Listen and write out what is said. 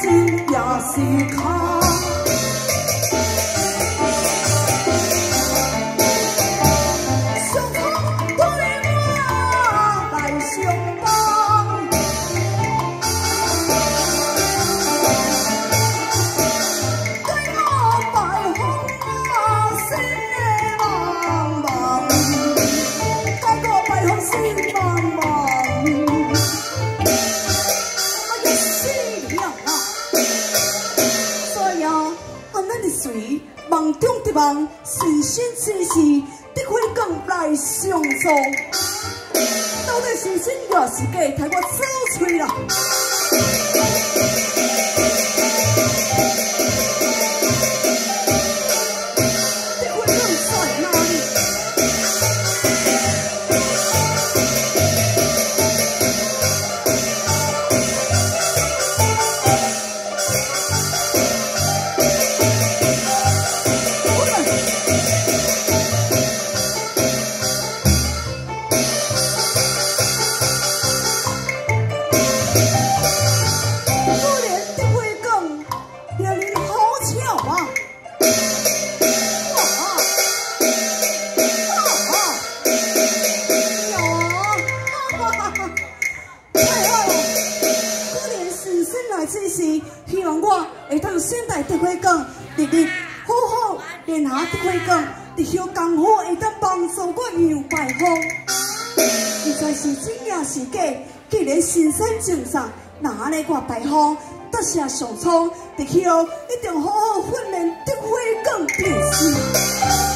知也是他。上空對我大相當，對我大空啊星夜茫茫，街角閉空先茫茫。真水，梦中的梦，寻心觅事，得回港来相送。到底是真还是假？替我找出来。只是，希望我会当先来得开讲，日日好好练下得开讲，日后功夫会当帮助我牛百虎。现在是真也是假，既然新生就上，那来我百虎，得下上苍，日后一定好好训练得开讲，必须。